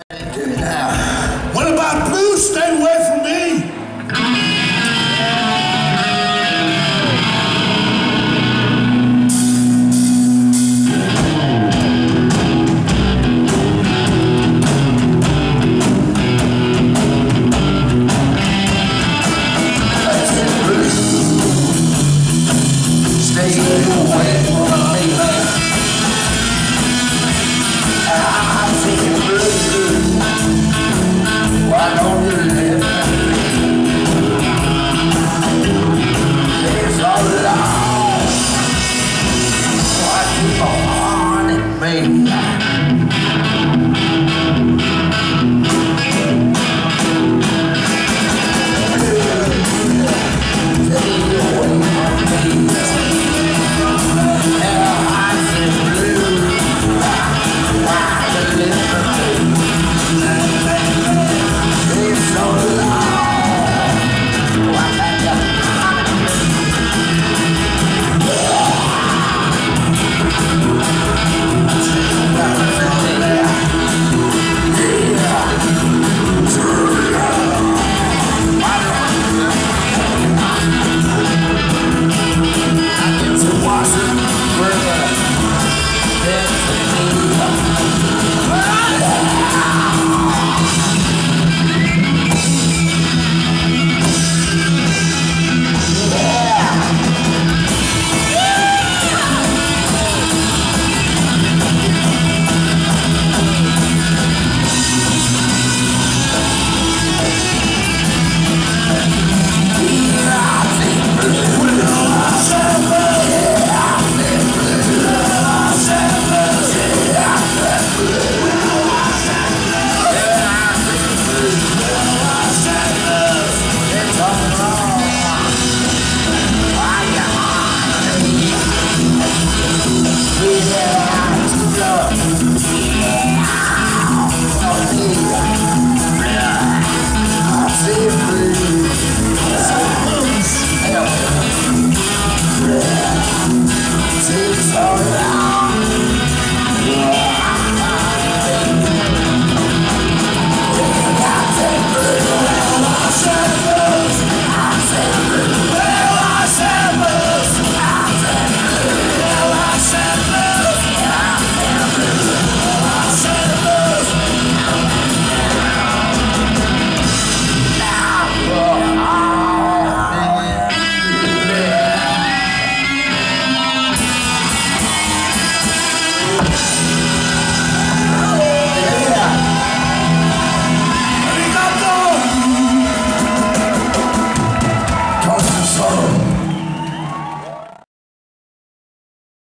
What about blue? Stay away from me. Stay away from me. I'm me? Wow.